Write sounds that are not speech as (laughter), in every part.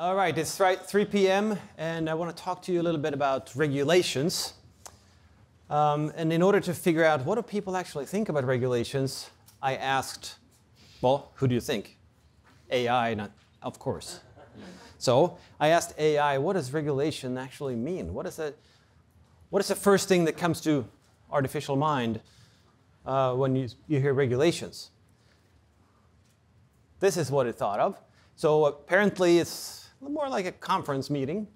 All right, it's right 3 p.m. and I want to talk to you a little bit about regulations. Um, and in order to figure out what do people actually think about regulations, I asked, well, who do you think? AI, not, of course. So I asked AI, what does regulation actually mean? What is, the, what is the first thing that comes to artificial mind uh, when you, you hear regulations? This is what it thought of. So apparently it's more like a conference meeting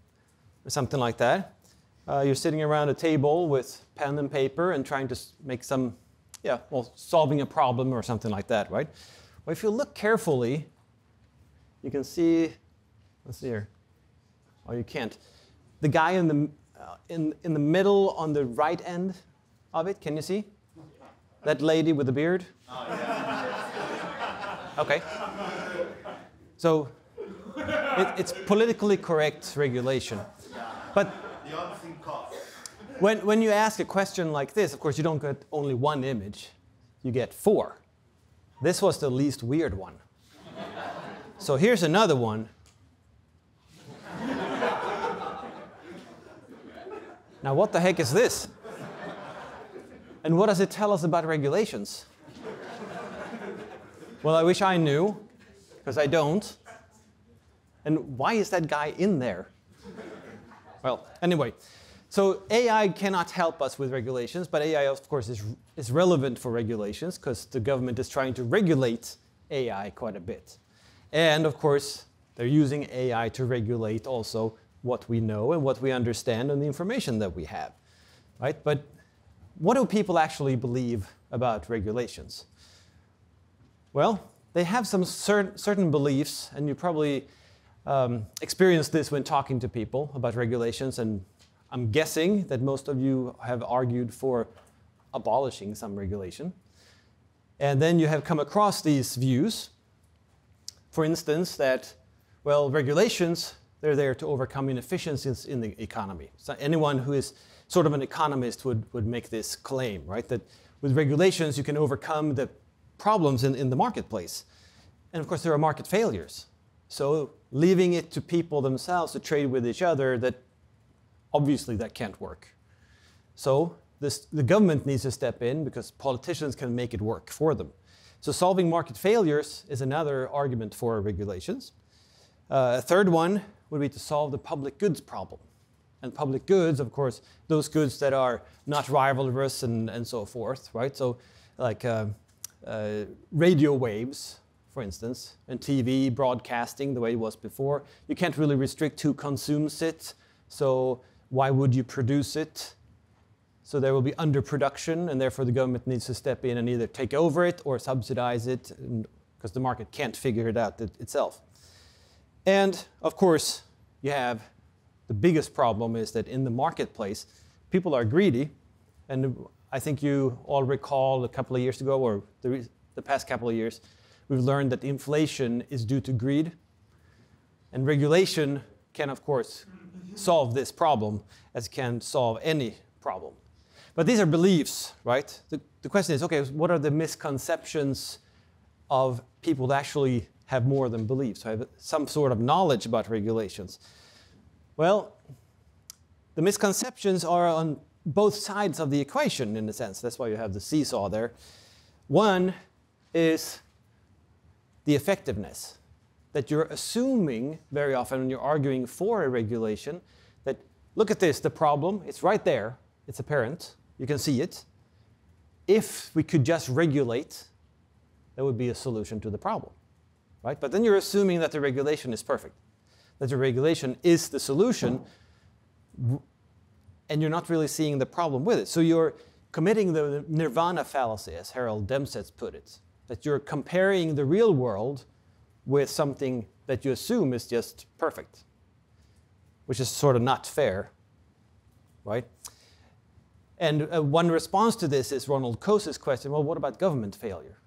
or something like that. Uh, you're sitting around a table with pen and paper and trying to make some, yeah, well, solving a problem or something like that, right? Well, if you look carefully, you can see, let's see here. Oh, you can't. The guy in the, uh, in, in the middle on the right end of it, can you see? That lady with the beard? Oh, yeah. Okay. So it, it's politically correct regulation. But when, when you ask a question like this, of course, you don't get only one image, you get four. This was the least weird one. So here's another one. Now, what the heck is this? And what does it tell us about regulations? Well, I wish I knew, because I don't. And why is that guy in there? Well, anyway, so AI cannot help us with regulations, but AI, of course, is, is relevant for regulations because the government is trying to regulate AI quite a bit. And of course, they're using AI to regulate also what we know and what we understand and the information that we have, right? But what do people actually believe about regulations? Well, they have some cer certain beliefs, and you probably um, experienced this when talking to people about regulations and I'm guessing that most of you have argued for abolishing some regulation. And then you have come across these views. For instance, that, well, regulations, they're there to overcome inefficiencies in the economy. So anyone who is sort of an economist would, would make this claim, right? That with regulations, you can overcome the problems in, in the marketplace. And of course, there are market failures. So leaving it to people themselves to trade with each other that Obviously, that can't work. So this, the government needs to step in because politicians can make it work for them. So solving market failures is another argument for regulations. Uh, a third one would be to solve the public goods problem. And public goods, of course, those goods that are not rivalrous and, and so forth, right? So like uh, uh, radio waves, for instance, and TV broadcasting the way it was before. You can't really restrict who consumes it. So why would you produce it? So there will be underproduction, and therefore the government needs to step in and either take over it or subsidize it, because the market can't figure it out itself. And of course, you have the biggest problem is that in the marketplace, people are greedy, and I think you all recall a couple of years ago, or the, the past couple of years, we've learned that inflation is due to greed, and regulation can, of course, solve this problem as can solve any problem. But these are beliefs, right? The, the question is, okay, what are the misconceptions of people that actually have more than beliefs, have some sort of knowledge about regulations? Well, the misconceptions are on both sides of the equation in a sense. That's why you have the seesaw there. One is the effectiveness that you're assuming very often when you're arguing for a regulation that look at this, the problem, it's right there, it's apparent, you can see it. If we could just regulate, that would be a solution to the problem, right? But then you're assuming that the regulation is perfect, that the regulation is the solution, and you're not really seeing the problem with it. So you're committing the nirvana fallacy, as Harold Demsetz put it, that you're comparing the real world with something that you assume is just perfect, which is sort of not fair, right? And uh, one response to this is Ronald Coase's question, well, what about government failure?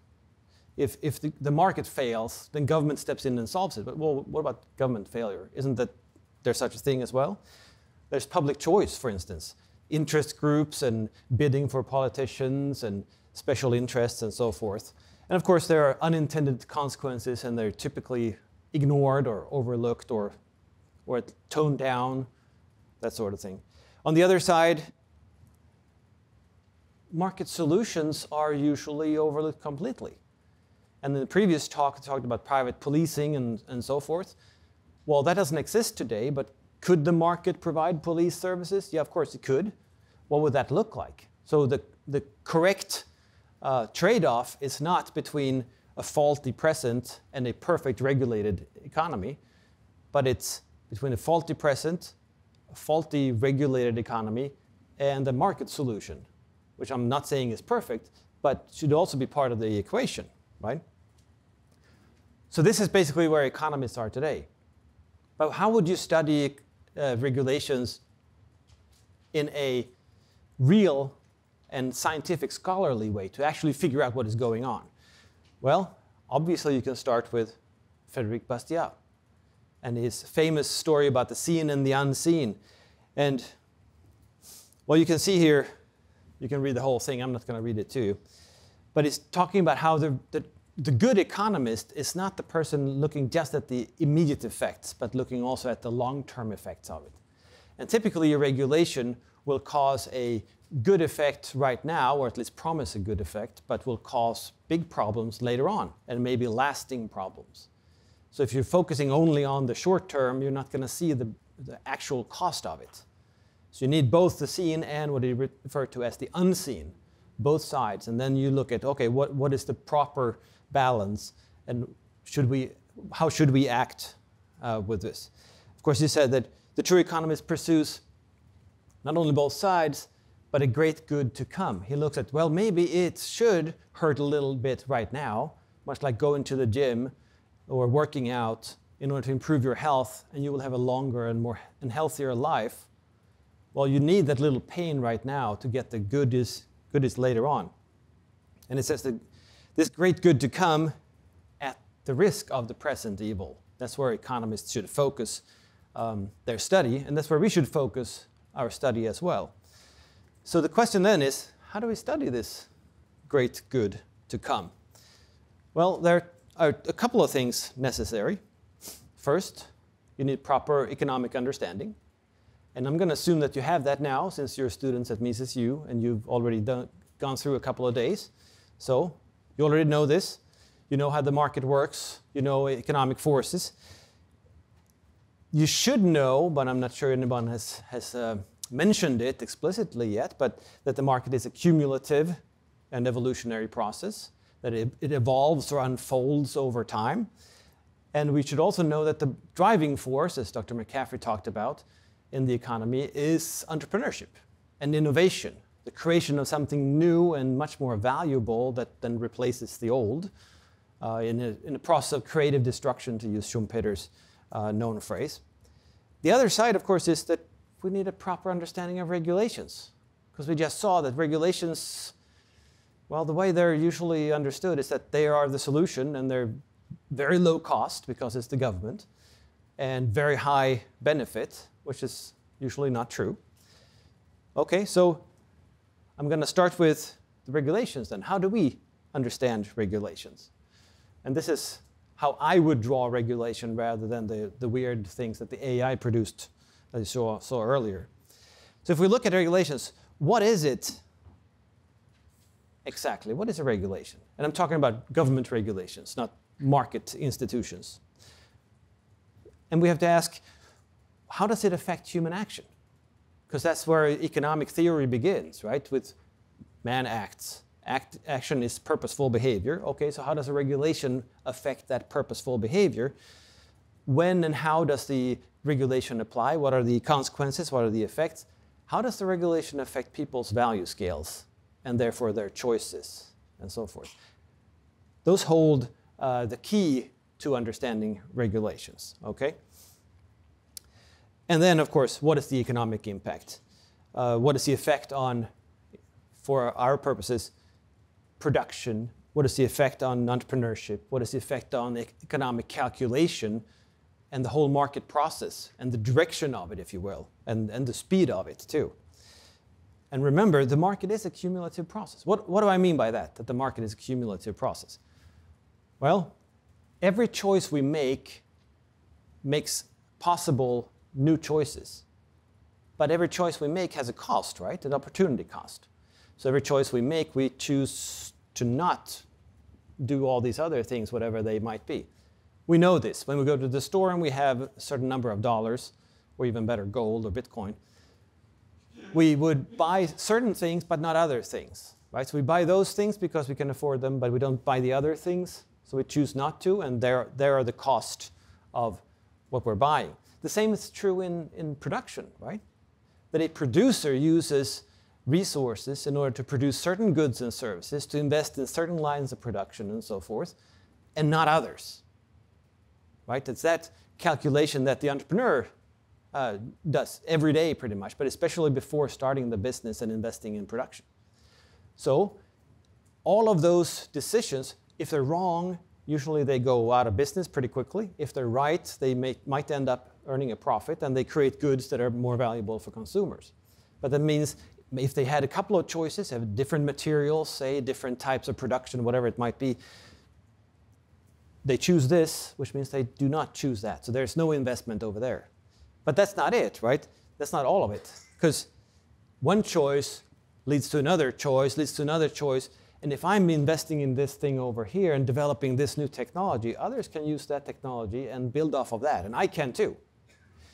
If, if the, the market fails, then government steps in and solves it. But well, what about government failure? Isn't that there's such a thing as well? There's public choice, for instance, interest groups and bidding for politicians and special interests and so forth. And of course, there are unintended consequences, and they're typically ignored or overlooked or or toned down, that sort of thing. On the other side, market solutions are usually overlooked completely. And in the previous talk, I talked about private policing and, and so forth. Well, that doesn't exist today, but could the market provide police services? Yeah, of course it could. What would that look like? So the, the correct uh, trade-off is not between a faulty present and a perfect regulated economy, but it's between a faulty present, a faulty regulated economy, and a market solution, which I'm not saying is perfect, but should also be part of the equation, right? So this is basically where economists are today. But how would you study uh, regulations in a real and scientific scholarly way to actually figure out what is going on? Well, obviously you can start with Frederic Bastiat and his famous story about the seen and the unseen. And well, you can see here, you can read the whole thing. I'm not going to read it to you. But he's talking about how the, the, the good economist is not the person looking just at the immediate effects, but looking also at the long-term effects of it. And typically, a regulation will cause a good effect right now, or at least promise a good effect, but will cause big problems later on, and maybe lasting problems. So if you're focusing only on the short term, you're not going to see the, the actual cost of it. So you need both the seen and what he referred to as the unseen, both sides. And then you look at, okay, what, what is the proper balance and should we, how should we act uh, with this? Of course, he said that the true economist pursues not only both sides, but a great good to come. He looks at, well, maybe it should hurt a little bit right now, much like going to the gym or working out in order to improve your health, and you will have a longer and more and healthier life. Well, you need that little pain right now to get the goodies, goodies later on. And it says that this great good to come at the risk of the present evil. That's where economists should focus um, their study, and that's where we should focus our study as well. So the question then is, how do we study this great good to come? Well, there are a couple of things necessary. First, you need proper economic understanding. And I'm going to assume that you have that now since you're students at Mises U and you've already done, gone through a couple of days. So you already know this. You know how the market works. You know economic forces. You should know, but I'm not sure anyone has, has uh, mentioned it explicitly yet, but that the market is a cumulative and evolutionary process, that it, it evolves or unfolds over time. And we should also know that the driving force, as Dr. McCaffrey talked about, in the economy is entrepreneurship and innovation the creation of something new and much more valuable that then replaces the old uh, in, a, in a process of creative destruction, to use Schumpeter's uh, known phrase. The other side, of course, is that we need a proper understanding of regulations, because we just saw that regulations, well, the way they're usually understood is that they are the solution and they're very low cost because it's the government, and very high benefit, which is usually not true. Okay, so I'm going to start with the regulations then. How do we understand regulations? And this is how I would draw regulation rather than the, the weird things that the AI produced that you saw, saw earlier. So if we look at regulations, what is it exactly? What is a regulation? And I'm talking about government regulations, not market institutions. And we have to ask, how does it affect human action? because that's where economic theory begins, right? With man acts. Act, action is purposeful behavior. Okay, so how does a regulation affect that purposeful behavior? When and how does the regulation apply? What are the consequences? What are the effects? How does the regulation affect people's value scales and therefore their choices and so forth? Those hold uh, the key to understanding regulations, okay? And then, of course, what is the economic impact? Uh, what is the effect on, for our purposes, production? What is the effect on entrepreneurship? What is the effect on economic calculation and the whole market process and the direction of it, if you will, and, and the speed of it, too? And remember, the market is a cumulative process. What, what do I mean by that, that the market is a cumulative process? Well, every choice we make makes possible new choices. But every choice we make has a cost, right? An opportunity cost. So every choice we make, we choose to not do all these other things, whatever they might be. We know this. When we go to the store and we have a certain number of dollars, or even better, gold or Bitcoin, we would buy certain things but not other things. Right? So we buy those things because we can afford them, but we don't buy the other things. So we choose not to, and there, there are the cost of what we're buying. The same is true in, in production, right? That a producer uses resources in order to produce certain goods and services, to invest in certain lines of production and so forth, and not others. Right? It's that calculation that the entrepreneur uh, does every day, pretty much, but especially before starting the business and investing in production. So, all of those decisions, if they're wrong, usually they go out of business pretty quickly. If they're right, they may, might end up earning a profit and they create goods that are more valuable for consumers. But that means if they had a couple of choices, have different materials, say different types of production, whatever it might be, they choose this, which means they do not choose that. So there's no investment over there. But that's not it, right? That's not all of it. Because one choice leads to another choice, leads to another choice. And if I'm investing in this thing over here and developing this new technology, others can use that technology and build off of that. And I can too.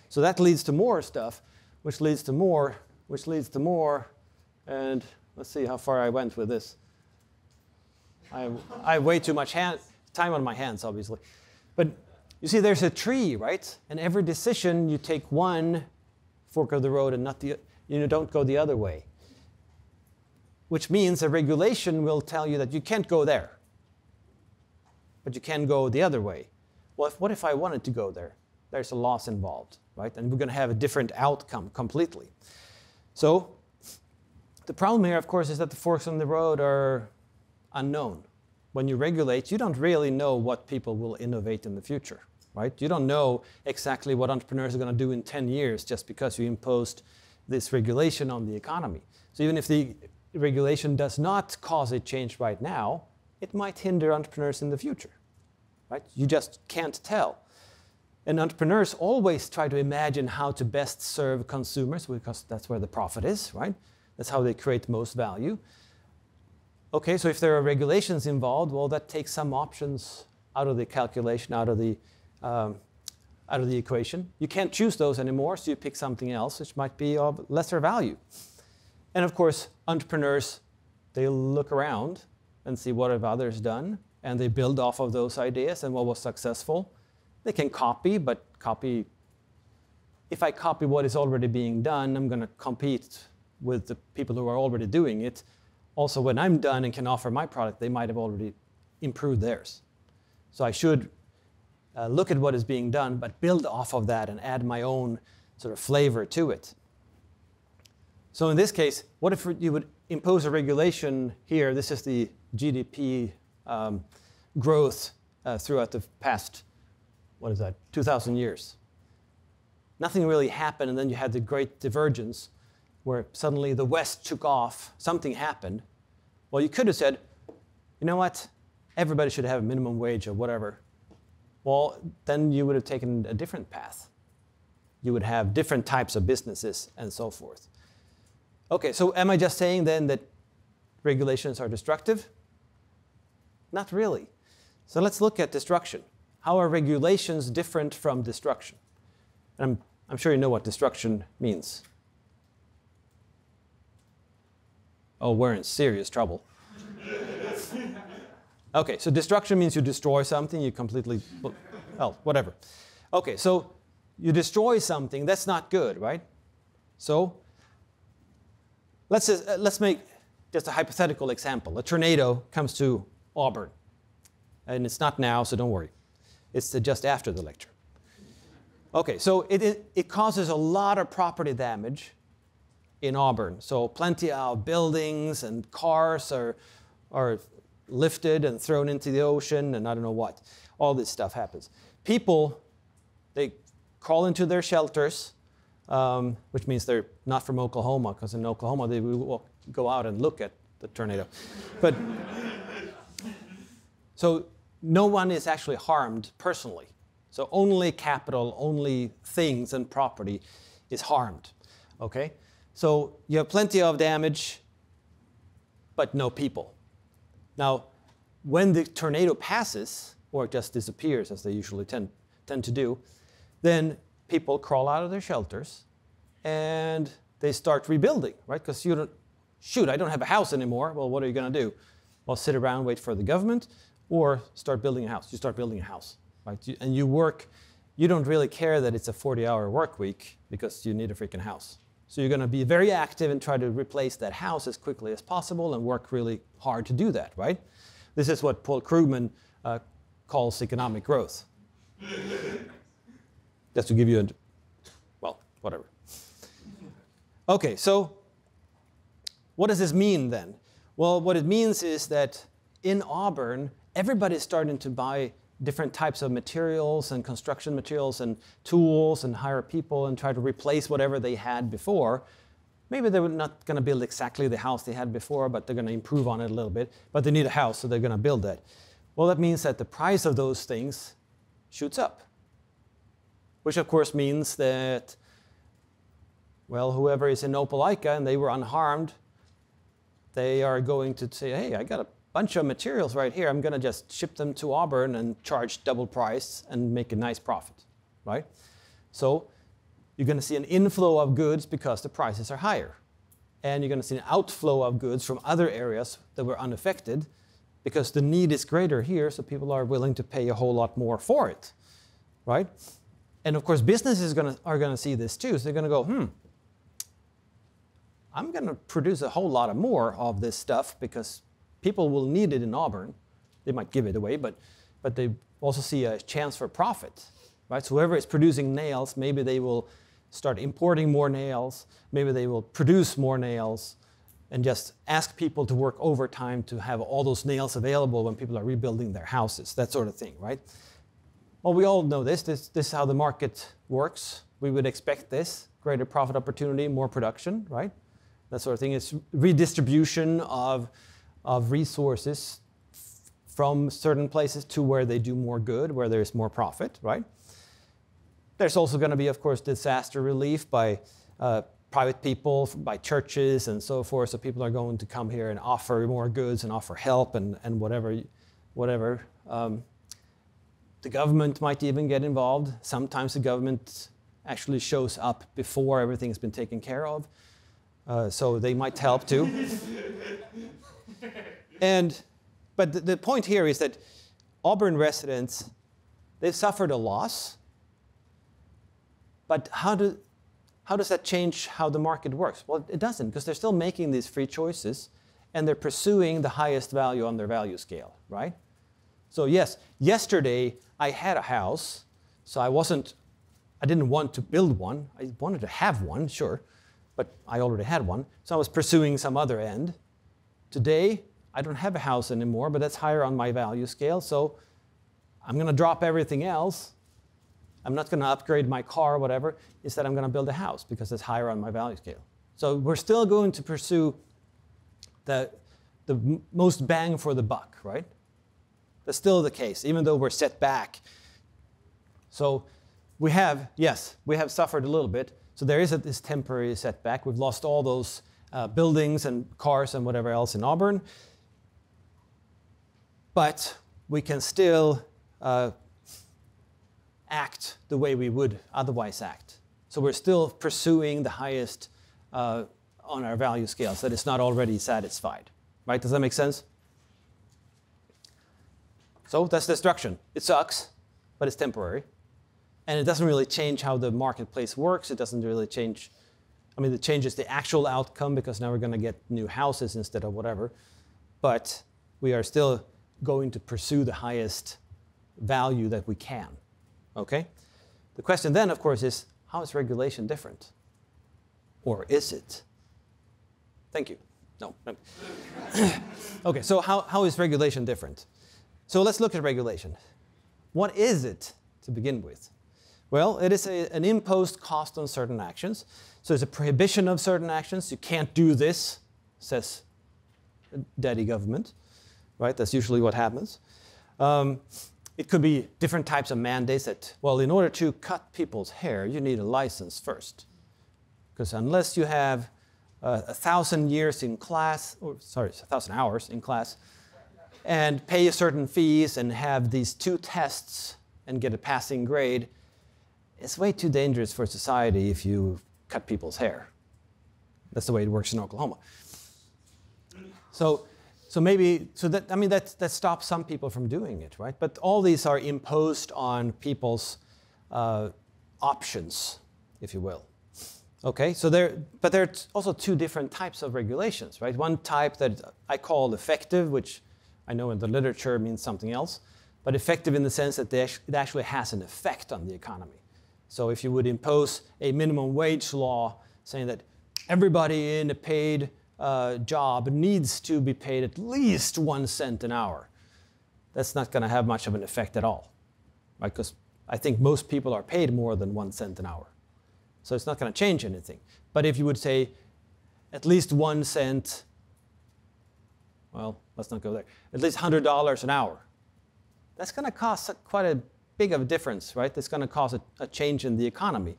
So that leads to more stuff, which leads to more, which leads to more. And let's see how far I went with this. I, have way too much hand, time on my hands, obviously. But you see, there's a tree, right? And every decision, you take one fork of the road and not the, you know, don't go the other way. Which means a regulation will tell you that you can't go there, but you can go the other way. Well, if, what if I wanted to go there? There's a loss involved, right? And we're going to have a different outcome completely. So the problem here, of course, is that the forks on the road are unknown. When you regulate, you don't really know what people will innovate in the future right? You don't know exactly what entrepreneurs are going to do in 10 years just because you imposed this regulation on the economy. So even if the regulation does not cause a change right now, it might hinder entrepreneurs in the future, right? You just can't tell. And entrepreneurs always try to imagine how to best serve consumers because that's where the profit is, right? That's how they create most value. Okay, so if there are regulations involved, well, that takes some options out of the calculation, out of the um, out of the equation. You can't choose those anymore, so you pick something else which might be of lesser value. And of course, entrepreneurs, they look around and see what have others done, and they build off of those ideas and what was successful. They can copy, but copy, if I copy what is already being done, I'm going to compete with the people who are already doing it. Also, when I'm done and can offer my product, they might have already improved theirs. So I should uh, look at what is being done, but build off of that and add my own sort of flavor to it. So in this case, what if you would impose a regulation here? This is the GDP um, growth uh, throughout the past, what is that, 2,000 years. Nothing really happened, and then you had the great divergence where suddenly the West took off, something happened. Well, you could have said, you know what, everybody should have a minimum wage or whatever well, then you would have taken a different path. You would have different types of businesses and so forth. Okay, so am I just saying then that regulations are destructive? Not really. So let's look at destruction. How are regulations different from destruction? And I'm, I'm sure you know what destruction means. Oh, we're in serious trouble. Okay, so destruction means you destroy something, you completely, well, whatever. Okay, so you destroy something, that's not good, right? So let's, just, uh, let's make just a hypothetical example. A tornado comes to Auburn, and it's not now, so don't worry. It's just after the lecture. Okay, so it, it, it causes a lot of property damage in Auburn. So plenty of buildings and cars are, are lifted and thrown into the ocean and I don't know what. All this stuff happens. People, they crawl into their shelters, um, which means they're not from Oklahoma, because in Oklahoma they will go out and look at the tornado. But (laughs) so no one is actually harmed personally. So only capital, only things and property is harmed. Okay? So you have plenty of damage, but no people. Now, when the tornado passes, or just disappears, as they usually tend, tend to do, then people crawl out of their shelters and they start rebuilding, right? Because you don't, shoot, I don't have a house anymore. Well, what are you going to do? Well, sit around, wait for the government, or start building a house. You start building a house, right? And you work, you don't really care that it's a 40 hour work week because you need a freaking house. So you're going to be very active and try to replace that house as quickly as possible and work really hard to do that, right? This is what Paul Krugman uh, calls economic growth. (laughs) Just to give you a, well, whatever. Okay, so what does this mean then? Well, what it means is that in Auburn, everybody's starting to buy different types of materials and construction materials and tools and hire people and try to replace whatever they had before. Maybe they're not going to build exactly the house they had before, but they're going to improve on it a little bit. But they need a house, so they're going to build that. Well, that means that the price of those things shoots up, which of course means that, well, whoever is in Opelika and they were unharmed, they are going to say, hey, I got a bunch of materials right here. I'm going to just ship them to Auburn and charge double price and make a nice profit, right? So you're going to see an inflow of goods because the prices are higher. And you're going to see an outflow of goods from other areas that were unaffected because the need is greater here, so people are willing to pay a whole lot more for it, right? And of course, businesses are going to see this too. So they're going to go, hmm, I'm going to produce a whole lot of more of this stuff because people will need it in Auburn. They might give it away, but, but they also see a chance for profit. Right? So whoever is producing nails, maybe they will start importing more nails. Maybe they will produce more nails and just ask people to work overtime to have all those nails available when people are rebuilding their houses, that sort of thing, right? Well, we all know this. This, this is how the market works. We would expect this greater profit opportunity, more production, right? That sort of thing. It's redistribution of of resources from certain places to where they do more good, where there's more profit, right? There's also going to be, of course, disaster relief by uh, private people, by churches, and so forth. So people are going to come here and offer more goods and offer help and, and whatever. whatever. Um, the government might even get involved. Sometimes the government actually shows up before everything's been taken care of. Uh, so they might help too. (laughs) and, but the, the point here is that Auburn residents, they've suffered a loss. But how, do, how does that change how the market works? Well, it doesn't, because they're still making these free choices and they're pursuing the highest value on their value scale, right? So, yes, yesterday I had a house, so I wasn't, I didn't want to build one. I wanted to have one, sure, but I already had one. So I was pursuing some other end. Today, I don't have a house anymore, but that's higher on my value scale. So I'm going to drop everything else. I'm not going to upgrade my car or whatever. Instead, I'm going to build a house because it's higher on my value scale. So we're still going to pursue the, the most bang for the buck, right? That's still the case, even though we're set back. So we have, yes, we have suffered a little bit. So there is a, this temporary setback. We've lost all those uh, buildings and cars and whatever else in Auburn. But we can still uh, act the way we would otherwise act. So we're still pursuing the highest uh, on our value scales that is not already satisfied. Right? Does that make sense? So that's destruction. It sucks, but it's temporary. And it doesn't really change how the marketplace works. It doesn't really change I mean, it changes the actual outcome because now we're going to get new houses instead of whatever. But we are still going to pursue the highest value that we can. Okay? The question then, of course, is how is regulation different? Or is it? Thank you. No. (coughs) okay, so how, how is regulation different? So let's look at regulation. What is it to begin with? Well, it is a, an imposed cost on certain actions. So it's a prohibition of certain actions. You can't do this, says daddy government, right? That's usually what happens. Um, it could be different types of mandates that, well, in order to cut people's hair, you need a license first. Because unless you have uh, a thousand years in class, or sorry, a thousand hours in class, and pay a certain fees and have these two tests and get a passing grade, it's way too dangerous for society if you cut people's hair. That's the way it works in Oklahoma. So, so maybe, so that, I mean, that, that stops some people from doing it, right? But all these are imposed on people's uh, options, if you will. Okay, so there, but there are also two different types of regulations, right? One type that I call effective, which I know in the literature means something else, but effective in the sense that it actually has an effect on the economy. So if you would impose a minimum wage law saying that everybody in a paid uh, job needs to be paid at least one cent an hour, that's not going to have much of an effect at all, right? Because I think most people are paid more than one cent an hour. So it's not going to change anything. But if you would say at least one cent, well, let's not go there, at least $100 an hour, that's going to cost quite a big of a difference, right? That's going to cause a, a change in the economy.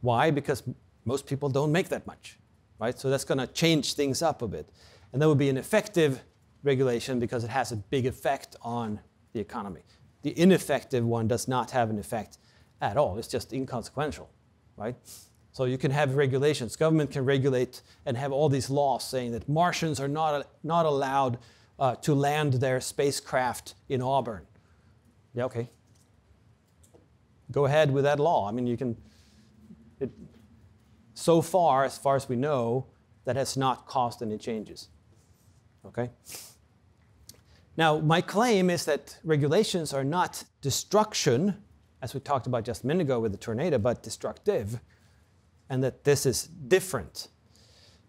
Why? Because most people don't make that much, right? So that's going to change things up a bit. And that would be an effective regulation because it has a big effect on the economy. The ineffective one does not have an effect at all. It's just inconsequential, right? So you can have regulations. Government can regulate and have all these laws saying that Martians are not, not allowed uh, to land their spacecraft in Auburn. Yeah, okay go ahead with that law. I mean, you can. It, so far, as far as we know, that has not caused any changes. Okay? Now, my claim is that regulations are not destruction, as we talked about just a minute ago with the tornado, but destructive, and that this is different.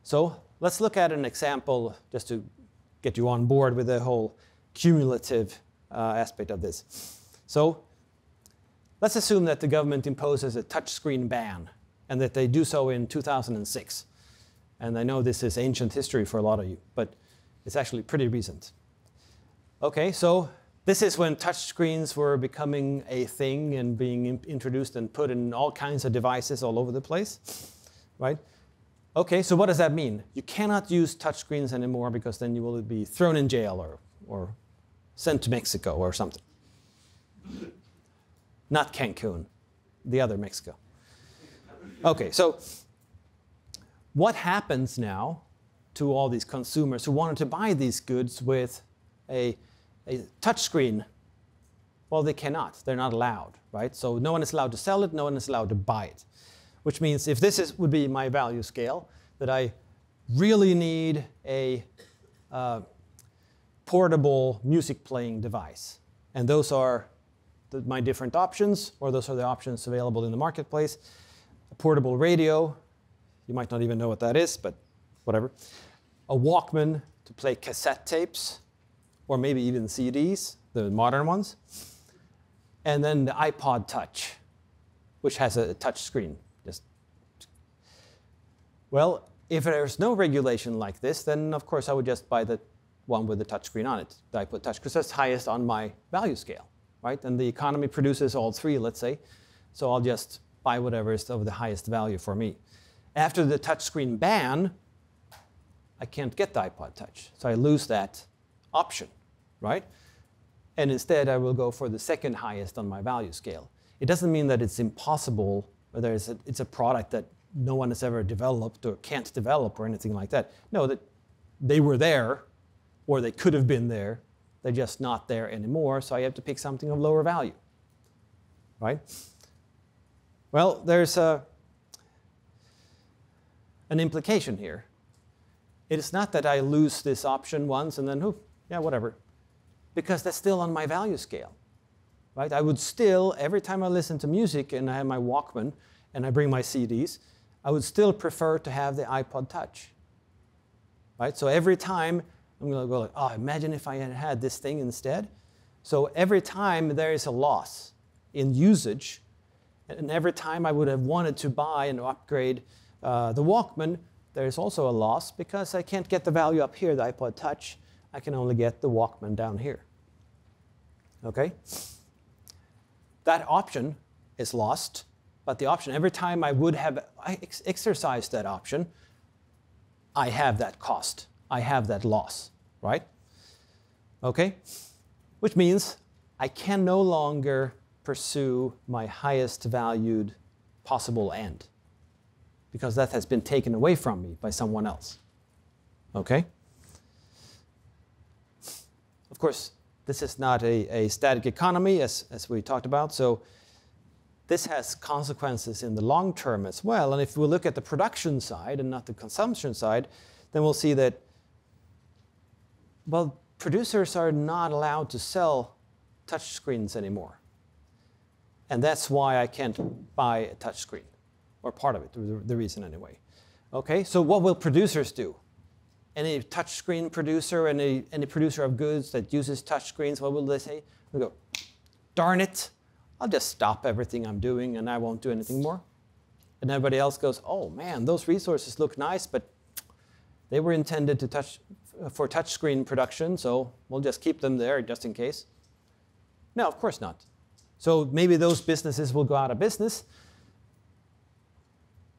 So let's look at an example just to get you on board with the whole cumulative uh, aspect of this. So Let's assume that the government imposes a touchscreen ban and that they do so in 2006. And I know this is ancient history for a lot of you, but it's actually pretty recent. Okay, so this is when touchscreens were becoming a thing and being introduced and put in all kinds of devices all over the place, right? Okay, so what does that mean? You cannot use touchscreens anymore because then you will be thrown in jail or, or sent to Mexico or something. Not Cancun, the other Mexico. Okay, so what happens now to all these consumers who wanted to buy these goods with a, a touchscreen? Well, they cannot. They're not allowed, right? So no one is allowed to sell it, no one is allowed to buy it. Which means if this is, would be my value scale, that I really need a uh, portable music playing device. And those are the, my different options, or those are the options available in the marketplace. A portable radio, you might not even know what that is, but whatever. A Walkman to play cassette tapes, or maybe even CDs, the modern ones. And then the iPod Touch, which has a touch screen. Just well, if there's no regulation like this, then of course I would just buy the one with the touchscreen on it, the iPod Touch, because that's highest on my value scale right? And the economy produces all three, let's say. So I'll just buy whatever is of the highest value for me. After the touchscreen ban, I can't get the iPod Touch. So I lose that option, right? And instead, I will go for the second highest on my value scale. It doesn't mean that it's impossible or there's a, it's a product that no one has ever developed or can't develop or anything like that. No, that they were there or they could have been there they're just not there anymore, so I have to pick something of lower value. Right? Well, there's a, an implication here. It is not that I lose this option once and then, oh, yeah, whatever, because that's still on my value scale. Right? I would still, every time I listen to music and I have my Walkman and I bring my CDs, I would still prefer to have the iPod Touch. Right? So every time I'm going to go like, oh, imagine if I had had this thing instead. So every time there is a loss in usage, and every time I would have wanted to buy and upgrade uh, the Walkman, there's also a loss because I can't get the value up here, the iPod Touch. I can only get the Walkman down here. Okay? that option is lost, but the option, every time I would have ex exercised that option, I have that cost. I have that loss, right? Okay? Which means I can no longer pursue my highest valued possible end because that has been taken away from me by someone else. Okay? Of course, this is not a, a static economy, as, as we talked about, so this has consequences in the long term as well. And if we look at the production side and not the consumption side, then we'll see that, well, producers are not allowed to sell touch screens anymore. And that's why I can't buy a touchscreen, or part of it, the reason anyway. Okay, so what will producers do? Any touchscreen producer, any, any producer of goods that uses touchscreens, what will they say? They go, darn it, I'll just stop everything I'm doing and I won't do anything more. And everybody else goes, oh man, those resources look nice, but they were intended to touch, for touchscreen production, so we'll just keep them there just in case. No, of course not. So maybe those businesses will go out of business,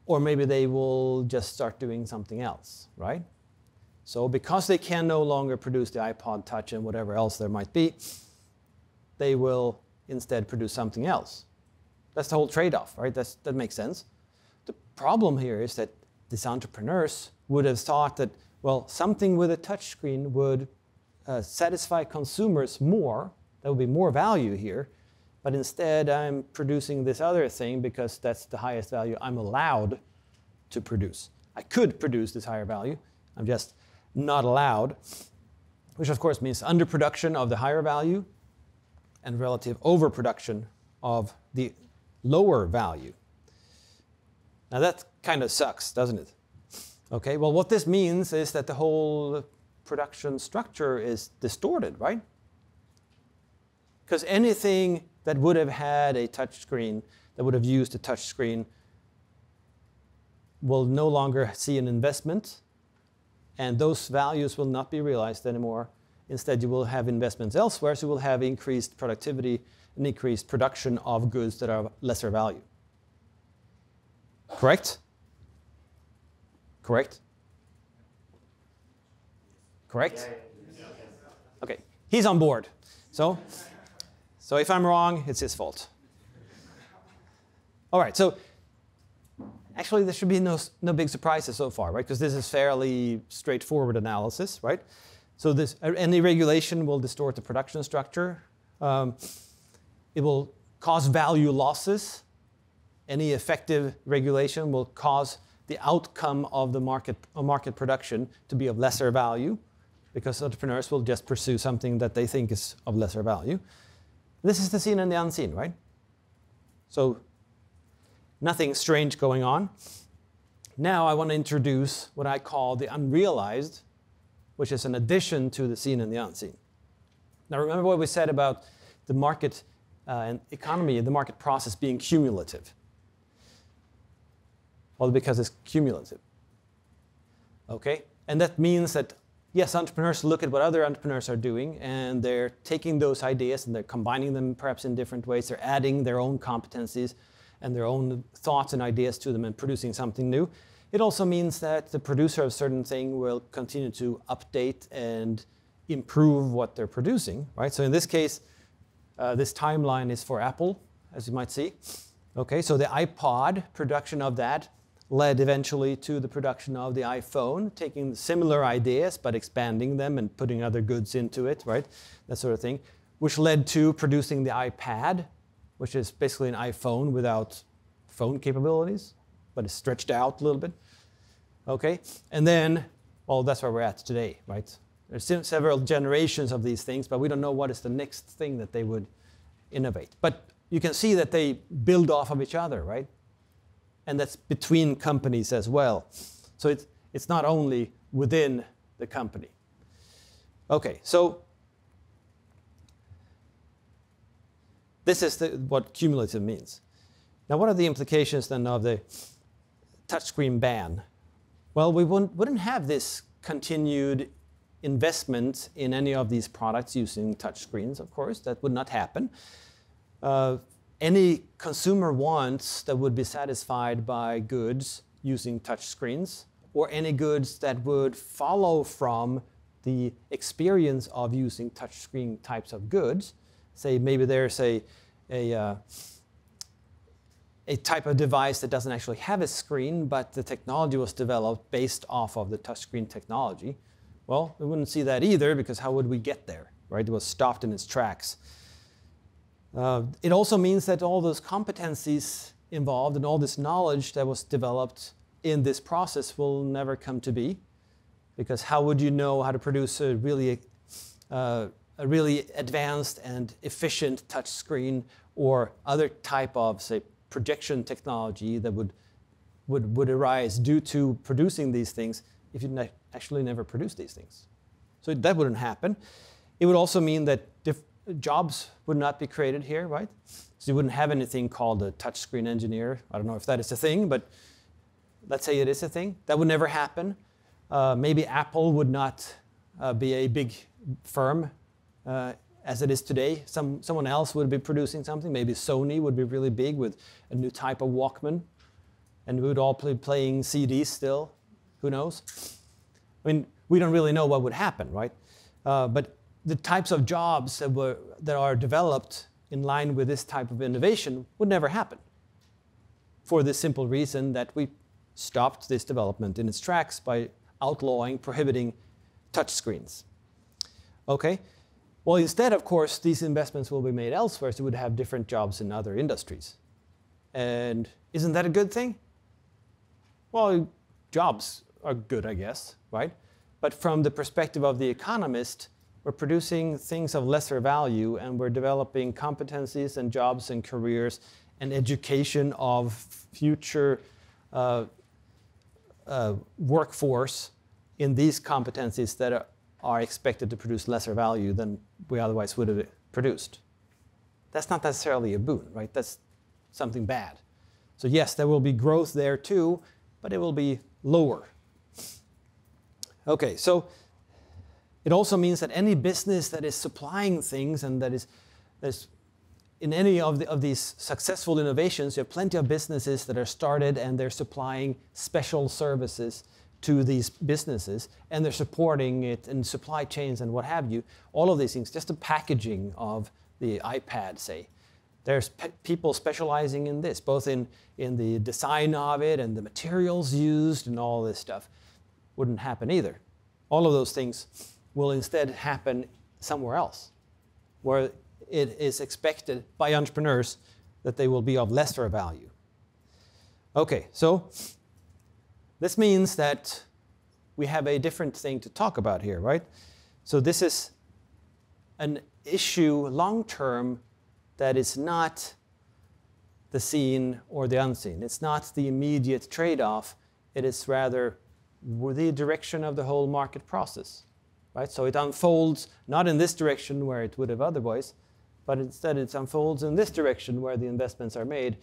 or maybe they will just start doing something else, right? So because they can no longer produce the iPod Touch and whatever else there might be, they will instead produce something else. That's the whole trade-off, right? That's, that makes sense. The problem here is that these entrepreneurs would have thought that, well, something with a touchscreen would uh, satisfy consumers more, there would be more value here, but instead I'm producing this other thing because that's the highest value I'm allowed to produce. I could produce this higher value, I'm just not allowed, which of course means underproduction of the higher value and relative overproduction of the lower value. Now that kind of sucks, doesn't it? Okay, well what this means is that the whole production structure is distorted, right? Because anything that would have had a touch screen, that would have used a touch screen, will no longer see an investment and those values will not be realized anymore. Instead, you will have investments elsewhere, so you will have increased productivity and increased production of goods that are lesser value. Correct? Correct? Correct? Okay, he's on board. So, so if I'm wrong, it's his fault. All right, so Actually, there should be no, no big surprises so far, right? Because this is fairly straightforward analysis, right? So this, any regulation will distort the production structure. Um, it will cause value losses. Any effective regulation will cause the outcome of the market, of market production to be of lesser value because entrepreneurs will just pursue something that they think is of lesser value. This is the seen and the unseen, right? So nothing strange going on. Now I want to introduce what I call the unrealized, which is an addition to the seen and the unseen. Now remember what we said about the market uh, and economy, the market process being cumulative. Well, because it's cumulative. Okay? And that means that, yes, entrepreneurs look at what other entrepreneurs are doing and they're taking those ideas and they're combining them perhaps in different ways. They're adding their own competencies and their own thoughts and ideas to them and producing something new. It also means that the producer of a certain thing will continue to update and improve what they're producing, right? So in this case, uh, this timeline is for Apple, as you might see. Okay, so the iPod production of that led eventually to the production of the iPhone, taking similar ideas but expanding them and putting other goods into it, right? That sort of thing, which led to producing the iPad, which is basically an iPhone without phone capabilities, but it's stretched out a little bit. Okay, and then, well, that's where we're at today, right? There's several generations of these things, but we don't know what is the next thing that they would innovate. But you can see that they build off of each other, right? And that's between companies as well. So it's, it's not only within the company. Okay, so This is the, what cumulative means. Now, what are the implications then of the touchscreen ban? Well, we wouldn't, wouldn't have this continued investment in any of these products using touchscreens, of course. That would not happen. Uh, any consumer wants that would be satisfied by goods using touch screens or any goods that would follow from the experience of using touchscreen types of goods. Say maybe there's a, a, uh, a type of device that doesn't actually have a screen, but the technology was developed based off of the touchscreen technology. Well, we wouldn't see that either because how would we get there, right? It was stopped in its tracks. Uh, it also means that all those competencies involved and all this knowledge that was developed in this process will never come to be because how would you know how to produce a really, uh, a really advanced and efficient touch screen or other type of, say, projection technology that would, would, would arise due to producing these things if you ne actually never produce these things. So that wouldn't happen. It would also mean that jobs would not be created here, right? So you wouldn't have anything called a touchscreen engineer. I don't know if that is a thing, but let's say it is a thing. That would never happen. Uh, maybe Apple would not uh, be a big firm uh, as it is today. Some, someone else would be producing something. Maybe Sony would be really big with a new type of Walkman. And we would all be playing CDs still. Who knows? I mean, we don't really know what would happen, right? Uh, but the types of jobs that, were, that are developed in line with this type of innovation would never happen for the simple reason that we stopped this development in its tracks by outlawing, prohibiting touchscreens. Okay? Well, instead, of course, these investments will be made elsewhere, so we would have different jobs in other industries. And isn't that a good thing? Well, jobs are good, I guess, right? But from the perspective of the economist, we're producing things of lesser value and we're developing competencies and jobs and careers and education of future uh, uh, workforce in these competencies that are, are expected to produce lesser value than we otherwise would have produced. That's not necessarily a boon, right? That's something bad. So yes, there will be growth there too, but it will be lower. Okay, so it also means that any business that is supplying things and that is, that is in any of, the, of these successful innovations, you have plenty of businesses that are started and they're supplying special services to these businesses and they're supporting it in supply chains and what have you. All of these things, just the packaging of the iPad, say. There's pe people specializing in this, both in, in the design of it and the materials used and all this stuff. Wouldn't happen either. All of those things will instead happen somewhere else, where it is expected by entrepreneurs that they will be of lesser value. Okay, so this means that we have a different thing to talk about here, right? So this is an issue long term that is not the seen or the unseen. It's not the immediate trade off, it is rather the direction of the whole market process. Right? So it unfolds not in this direction where it would have otherwise, but instead it unfolds in this direction where the investments are made.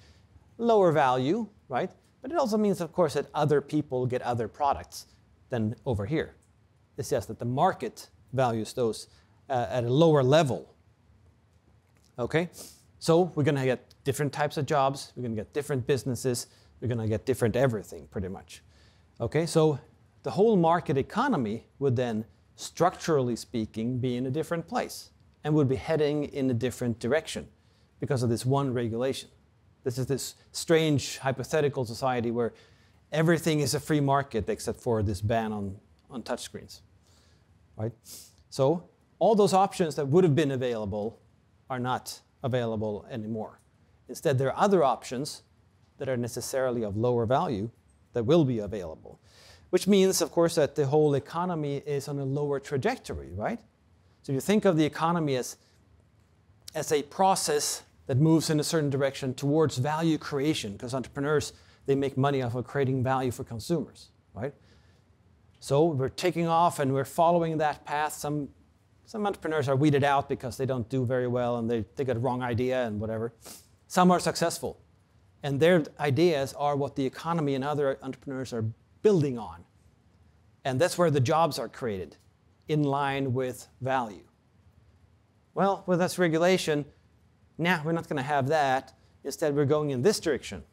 Lower value, right? But it also means, of course, that other people get other products than over here. It's just that the market values those uh, at a lower level. Okay? So we're going to get different types of jobs, we're going to get different businesses, we're going to get different everything pretty much. Okay? So the whole market economy would then structurally speaking, be in a different place and would be heading in a different direction because of this one regulation. This is this strange hypothetical society where everything is a free market except for this ban on, on touchscreens. Right? So all those options that would have been available are not available anymore. Instead, there are other options that are necessarily of lower value that will be available which means, of course, that the whole economy is on a lower trajectory, right? So you think of the economy as, as a process that moves in a certain direction towards value creation, because entrepreneurs, they make money off of creating value for consumers, right? So we're taking off and we're following that path. Some, some entrepreneurs are weeded out because they don't do very well and they, they got a wrong idea and whatever. Some are successful. And their ideas are what the economy and other entrepreneurs are building on. And that's where the jobs are created, in line with value. Well, with this regulation, nah, we're not going to have that. Instead, we're going in this direction,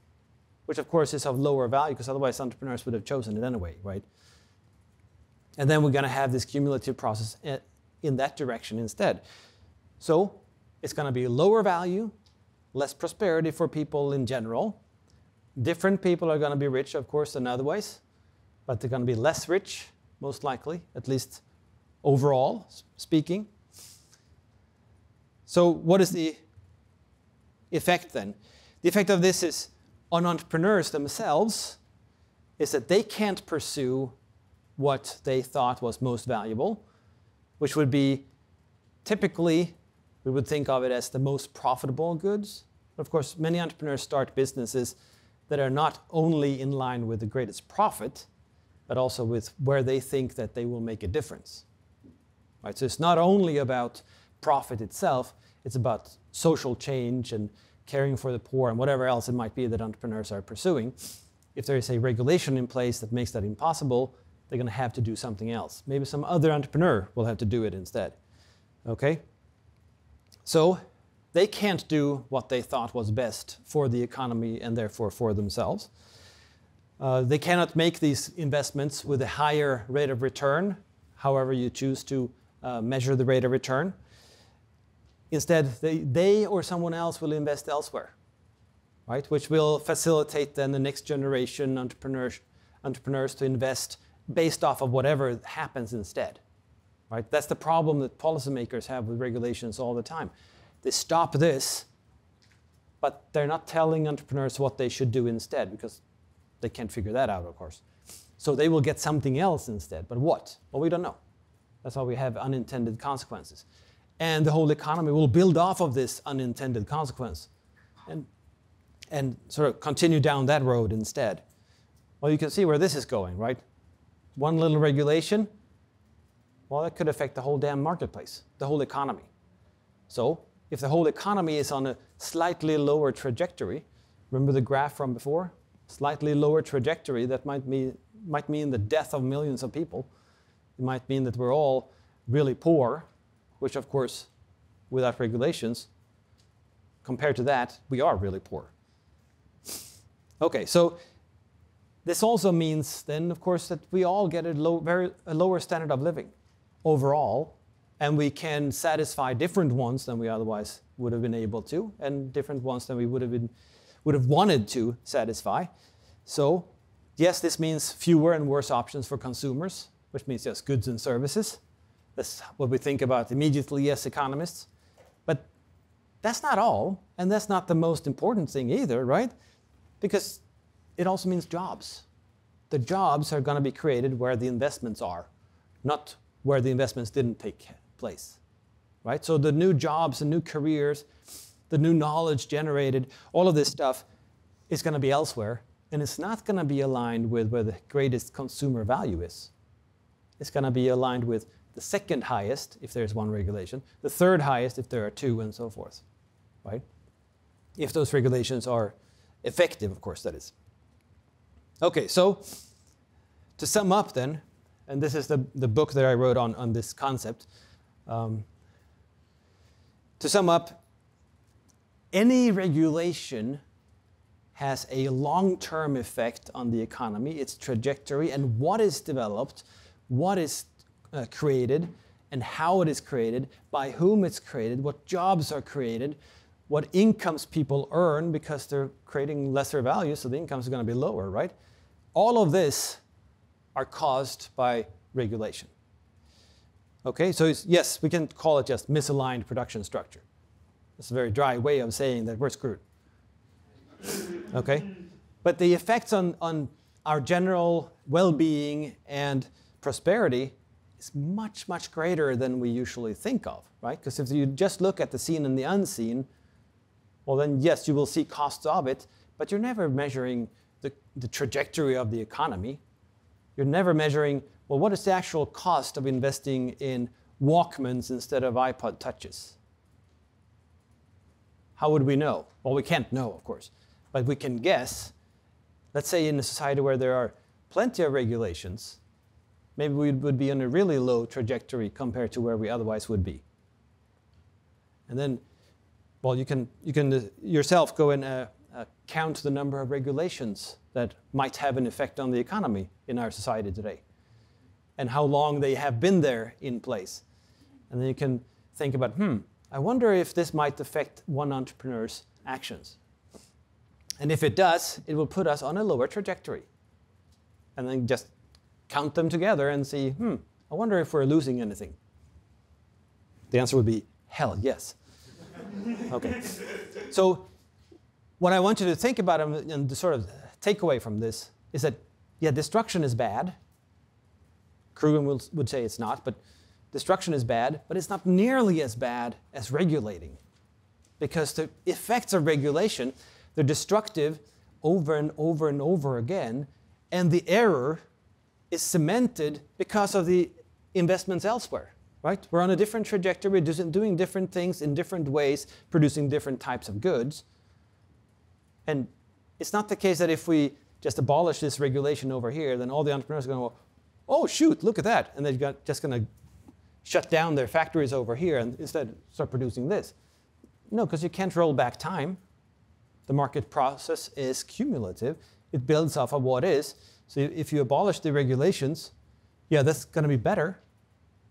which of course is of lower value because otherwise entrepreneurs would have chosen it anyway, right? And then we're going to have this cumulative process eh, in that direction instead. So it's going to be lower value, less prosperity for people in general. Different people are going to be rich, of course, than otherwise, but they're going to be less rich, most likely, at least overall speaking. So, what is the effect then? The effect of this is on entrepreneurs themselves is that they can't pursue what they thought was most valuable, which would be typically, we would think of it as the most profitable goods. But Of course, many entrepreneurs start businesses that are not only in line with the greatest profit, but also with where they think that they will make a difference. Right? So it's not only about profit itself, it's about social change and caring for the poor and whatever else it might be that entrepreneurs are pursuing. If there is a regulation in place that makes that impossible, they're going to have to do something else. Maybe some other entrepreneur will have to do it instead. Okay? So they can't do what they thought was best for the economy and therefore for themselves. Uh, they cannot make these investments with a higher rate of return, however you choose to uh, measure the rate of return. Instead, they, they or someone else will invest elsewhere, right? Which will facilitate then the next generation entrepreneurs, entrepreneurs to invest based off of whatever happens instead, right? That's the problem that policymakers have with regulations all the time. They stop this, but they're not telling entrepreneurs what they should do instead because they can't figure that out, of course. So they will get something else instead. But what? Well, we don't know. That's why we have unintended consequences and the whole economy will build off of this unintended consequence and, and sort of continue down that road instead. Well, you can see where this is going, right? One little regulation, well, that could affect the whole damn marketplace, the whole economy. So, if the whole economy is on a slightly lower trajectory, remember the graph from before? Slightly lower trajectory, that might mean, might mean the death of millions of people. It might mean that we're all really poor which of course, without regulations, compared to that, we are really poor. Okay, so this also means then, of course, that we all get a, low, very, a lower standard of living overall, and we can satisfy different ones than we otherwise would have been able to, and different ones than we would have been would have wanted to satisfy. So, yes, this means fewer and worse options for consumers, which means just goods and services. That's what we think about immediately as economists. But that's not all, and that's not the most important thing either, right? Because it also means jobs. The jobs are going to be created where the investments are, not where the investments didn't take place, right? So the new jobs, and new careers, the new knowledge generated, all of this stuff is going to be elsewhere, and it's not going to be aligned with where the greatest consumer value is. It's going to be aligned with the second highest if there's one regulation, the third highest if there are two, and so forth, right? If those regulations are effective, of course, that is. Okay, so to sum up then, and this is the, the book that I wrote on, on this concept. Um, to sum up, any regulation has a long term effect on the economy, its trajectory, and what is developed, what is uh, created and how it is created, by whom it's created, what jobs are created, what incomes people earn because they're creating lesser value, so the incomes are going to be lower, right? All of this are caused by regulation. Okay, so yes, we can call it just misaligned production structure. It's a very dry way of saying that we're screwed. Okay? But the effects on, on our general well being and prosperity is much, much greater than we usually think of, right? Because if you just look at the seen and the unseen, well, then yes, you will see costs of it, but you're never measuring the, the trajectory of the economy. You're never measuring, well, what is the actual cost of investing in Walkmans instead of iPod touches? How would we know? Well, we can't know, of course, but we can guess. Let's say in a society where there are plenty of regulations, maybe we would be on a really low trajectory compared to where we otherwise would be. And then well, you can, you can uh, yourself go and uh, uh, count the number of regulations that might have an effect on the economy in our society today and how long they have been there in place. And then you can think about, hmm, I wonder if this might affect one entrepreneur's actions. And if it does, it will put us on a lower trajectory. And then just count them together and see, hmm, I wonder if we're losing anything. The answer would be hell yes. (laughs) okay. So, what I want you to think about and the sort of takeaway from this is that, yeah, destruction is bad. Krugman would say it's not, but destruction is bad, but it's not nearly as bad as regulating. Because the effects of regulation, they're destructive over and over and over again, and the error is cemented because of the investments elsewhere. Right? We're on a different trajectory, doing different things in different ways, producing different types of goods. And it's not the case that if we just abolish this regulation over here, then all the entrepreneurs are going to go, oh, shoot, look at that. And they're just going to shut down their factories over here and instead start producing this. No, because you can't roll back time. The market process is cumulative. It builds off of what is. So if you abolish the regulations, yeah, that's going to be better,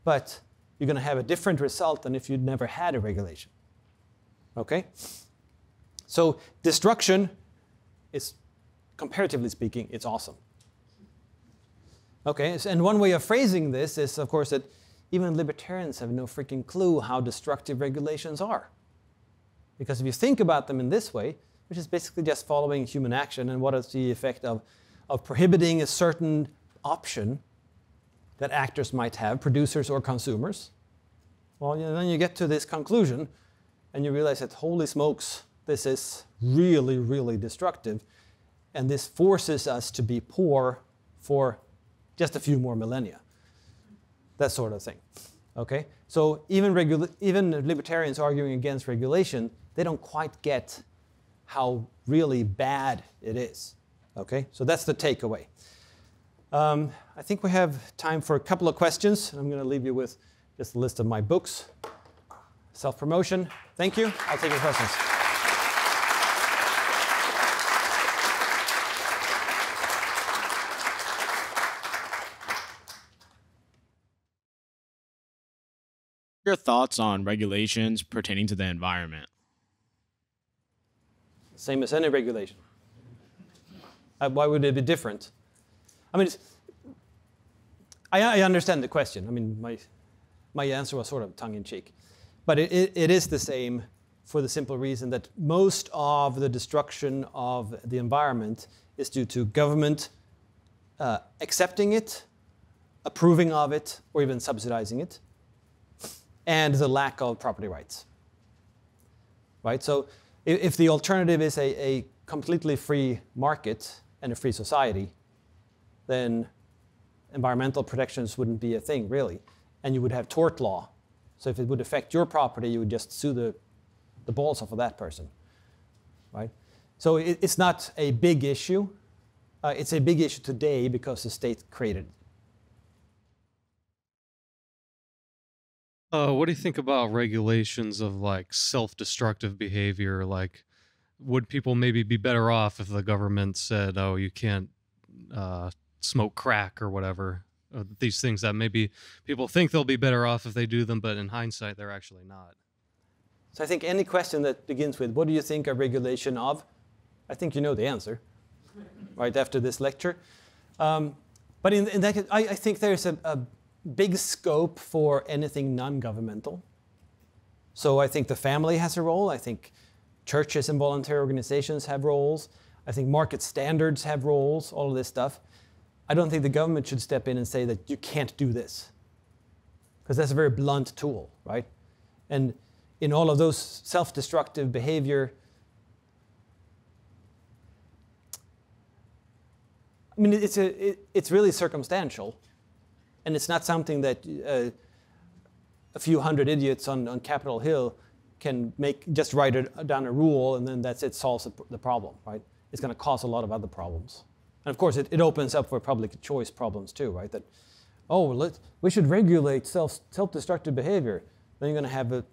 but you're going to have a different result than if you'd never had a regulation. Okay? So destruction is, comparatively speaking, it's awesome. Okay, and one way of phrasing this is, of course, that even libertarians have no freaking clue how destructive regulations are. Because if you think about them in this way, which is basically just following human action and what is the effect of, of prohibiting a certain option that actors might have, producers or consumers, well, you know, then you get to this conclusion and you realize that, holy smokes, this is really, really destructive. And this forces us to be poor for just a few more millennia. That sort of thing. Okay? So even, regula- even libertarians arguing against regulation, they don't quite get how really bad it is. Okay? So that's the takeaway. Um, I think we have time for a couple of questions. I'm going to leave you with just a list of my books. Self promotion. Thank you. I'll take your questions. Your thoughts on regulations pertaining to the environment? Same as any regulation. Uh, why would it be different? I mean, I, I, understand the question. I mean, my, my answer was sort of tongue in cheek. But it, it, it is the same for the simple reason that most of the destruction of the environment is due to government uh, accepting it, approving of it, or even subsidizing it, and the lack of property rights. Right? So if the alternative is a, a completely free market and a free society, then environmental protections wouldn't be a thing, really. And you would have tort law. So if it would affect your property, you would just sue the, the balls off of that person. Right? So it, it's not a big issue. Uh, it's a big issue today because the state created it. Uh, what do you think about regulations of like self-destructive behavior? Like, would people maybe be better off if the government said, "Oh, you can't uh, smoke crack or whatever"? These things that maybe people think they'll be better off if they do them, but in hindsight, they're actually not. So I think any question that begins with "What do you think a regulation of?" I think you know the answer, right after this lecture. Um, but in, in that, I, I think there's a, a big scope for anything non-governmental. So I think the family has a role. I think churches and voluntary organizations have roles. I think market standards have roles, all of this stuff. I don't think the government should step in and say that you can't do this. Because that's a very blunt tool, right? And in all of those self-destructive behavior, I mean, it's, a, it, it's really circumstantial. And it's not something that uh, a few hundred idiots on, on Capitol Hill can make just write it down a rule and then that's it solves the problem, right? It's going to cause a lot of other problems. And of course, it, it opens up for public choice problems too, right? That, oh, let we should regulate self, self-destructive behavior. Then you're going to have a,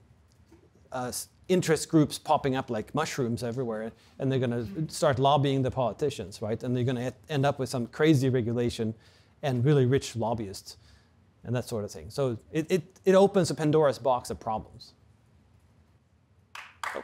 a interest groups popping up like mushrooms everywhere, and they're going to start lobbying the politicians, right? And they're going to end up with some crazy regulation and really rich lobbyists and that sort of thing. So it, it, it opens a Pandora's box of problems. Oh.